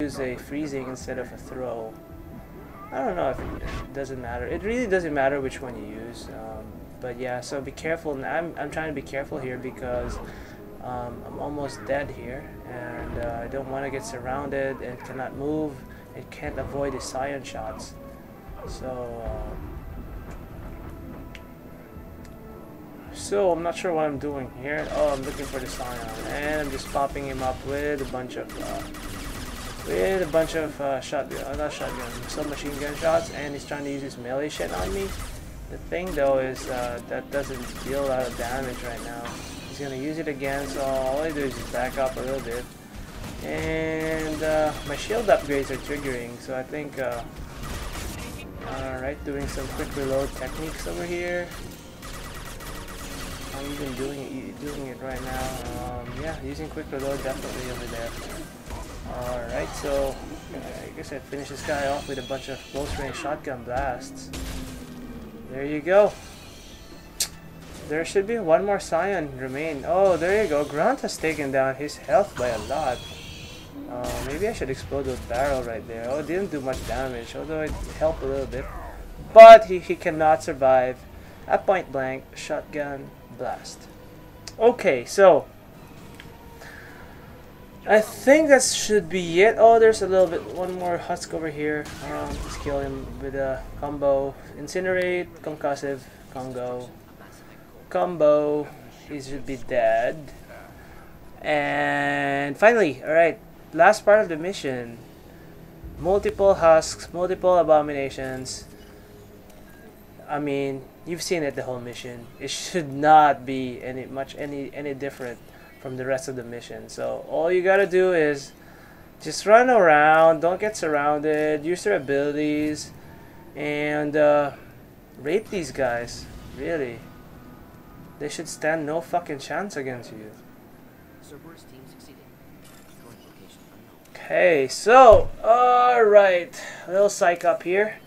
use a freezing instead of a throw. I don't know if it, doesn't matter. It really doesn't matter which one you use. Um, but yeah, so be careful. I'm, I'm trying to be careful here because um, I'm almost dead here. And uh, I don't want to get surrounded and cannot move. It can't avoid the Scion shots. So... Uh, so I'm not sure what I'm doing here. Oh, I'm looking for the Scion, and I'm just popping him up with a bunch of uh, with a bunch of uh, shotgun, uh, not shotgun, submachine gun shots, and he's trying to use his melee shit on me. The thing though is uh, that doesn't deal a lot of damage right now. He's gonna use it again, so all I do is just back up a little bit. And uh, my shield upgrades are triggering, so I think, uh, alright, doing some quick reload techniques over here. I'm even doing it, doing it right now. Um, yeah, using quick reload definitely over there. Alright, so I guess I finish this guy off with a bunch of close range shotgun blasts. There you go. There should be one more Scion remain. Oh, there you go. Grunt has taken down his health by a lot. Uh, maybe I should explode the barrel right there. Oh, it didn't do much damage, although it helped a little bit. But he, he cannot survive a point blank shotgun blast. Okay, so I think that should be it. Oh, there's a little bit, one more husk over here. Um, let's kill him with a combo. Incinerate, concussive, Congo. Combo. He should be dead. And finally, alright, last part of the mission. Multiple husks, multiple abominations. I mean, you've seen it the whole mission. It should not be any much any any different from the rest of the mission. So all you gotta do is just run around, don't get surrounded, use your abilities, and uh, rape these guys. Really. They should stand no fucking chance against you. Okay, so, alright. A little psych up here.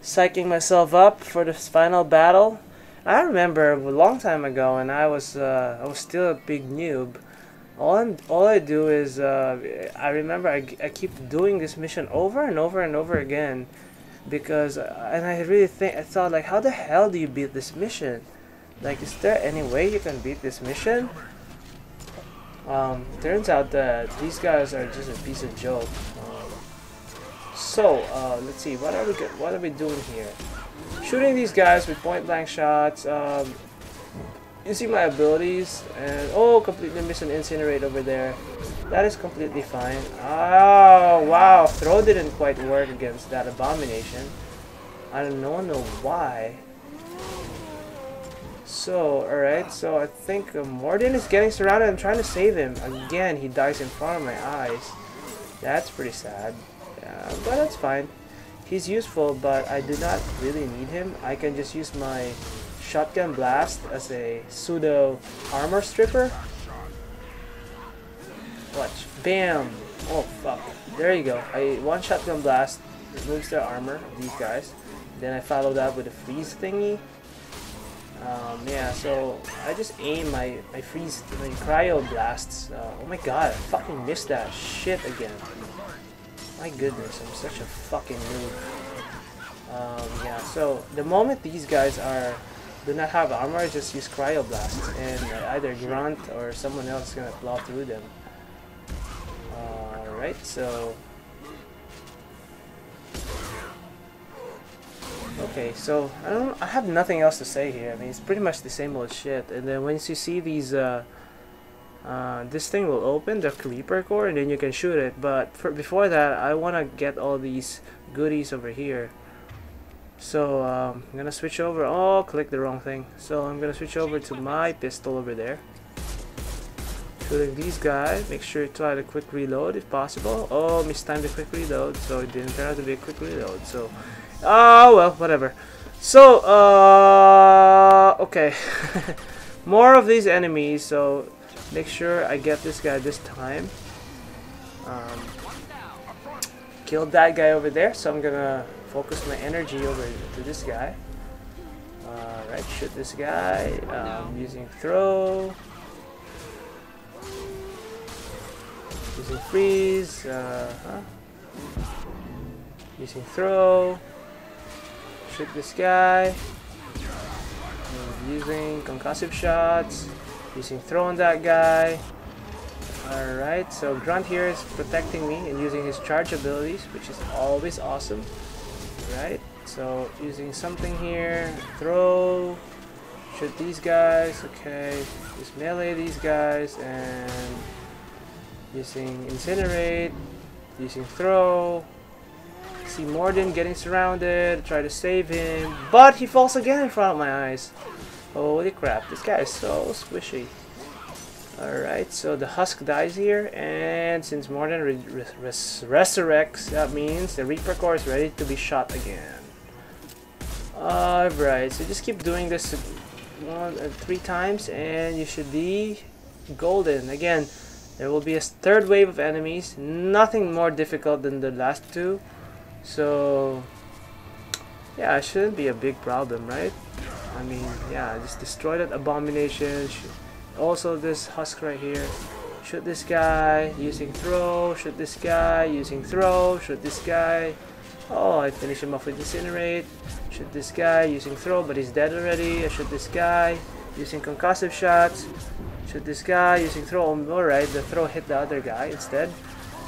Psyching myself up for this final battle. I remember a long time ago, and I was uh, I was still a big noob. All I'm, all I do is uh, I remember I, I keep doing this mission over and over and over again, because uh, and I really think I thought like how the hell do you beat this mission? Like is there any way you can beat this mission? Um, turns out that these guys are just a piece of joke. Um, so uh, let's see what are we what are we doing here? shooting these guys with point blank shots, um, using my abilities, and oh, completely miss an incinerate over there. That is completely fine. Oh, wow, throw didn't quite work against that abomination. I don't know, know why. So, alright, so I think uh, Mordin is getting surrounded. I'm trying to save him. Again, he dies in front of my eyes. That's pretty sad. Yeah, but that's fine. He's useful, but I do not really need him. I can just use my shotgun blast as a pseudo armor stripper. Watch. Bam! Oh, fuck. There you go. I One shotgun blast removes their armor, these guys. Then I follow that with a freeze thingy. Um, yeah, so I just aim my, my freeze, my cryo blasts. Uh, oh my god, I fucking missed that shit again. My goodness, I'm such a fucking noob. Um, yeah, so the moment these guys are do not have armor, just use cryoblast, and uh, either Grunt or someone else is gonna plow through them. Alright, so Okay, so I don't I have nothing else to say here. I mean it's pretty much the same old shit. And then once you see these uh uh, this thing will open the Reaper core and then you can shoot it. But for, before that I want to get all these goodies over here. So um, I'm gonna switch over. Oh click the wrong thing. So I'm gonna switch over to my pistol over there. Shooting these guys. Make sure you try to quick reload if possible. Oh mistimed the quick reload. So it didn't turn out to be a quick reload. So oh well whatever. So uh okay. More of these enemies. So make sure I get this guy this time. Um, killed that guy over there, so I'm gonna focus my energy over to this guy. Alright, shoot this guy um, using throw. Using freeze, uh, huh? Using throw. Shoot this guy. And using concussive shots. Using throw on that guy. Alright, so Grunt here is protecting me and using his charge abilities, which is always awesome. Right? So using something here, throw, shoot these guys, okay, just melee these guys, and using incinerate, using throw, see Mordin getting surrounded, try to save him, but he falls again in front of my eyes. Holy crap, this guy is so squishy. Alright, so the husk dies here, and since Mordin re res resurrects, that means the Reaper Core is ready to be shot again. Alright, so just keep doing this one uh, three times, and you should be golden. Again, there will be a third wave of enemies, nothing more difficult than the last two. So, yeah, it shouldn't be a big problem, right? I mean, yeah, just destroy that abomination. Also this husk right here. Shoot this guy using throw. Shoot this guy using throw. Shoot this guy. Oh, I finish him off with incinerate. Shoot this guy using throw, but he's dead already. I shoot this guy using concussive shots. Shoot this guy using throw. Oh, Alright, the throw hit the other guy instead.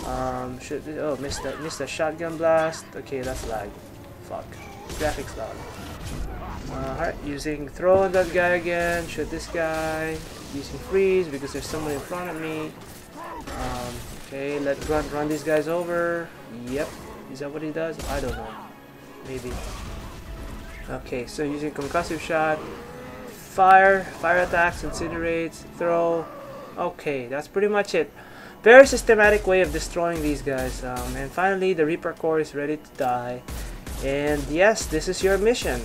Um, shoot. Oh, missed the missed the shotgun blast. Okay, that's lag. Fuck. Graphics lag. Alright, using throw on that guy again. Shoot this guy using freeze because there's someone in front of me. Um, okay, let Grunt run these guys over. Yep. Is that what he does? I don't know. Maybe. Okay, so using concussive shot, fire, fire attacks, incinerates, throw. Okay, that's pretty much it. Very systematic way of destroying these guys. Um, and finally, the Reaper Core is ready to die. And yes, this is your mission.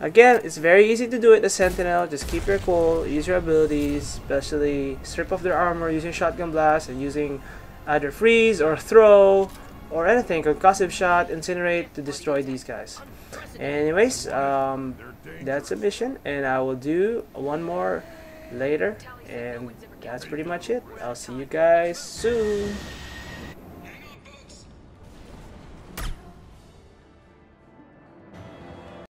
Again, it's very easy to do it, the Sentinel. Just keep your cool, use your abilities, especially strip off their armor using Shotgun Blast and using either Freeze or Throw or anything, Concussive Shot, Incinerate to destroy these guys. Anyways, um, that's a mission and I will do one more later and that's pretty much it. I'll see you guys soon.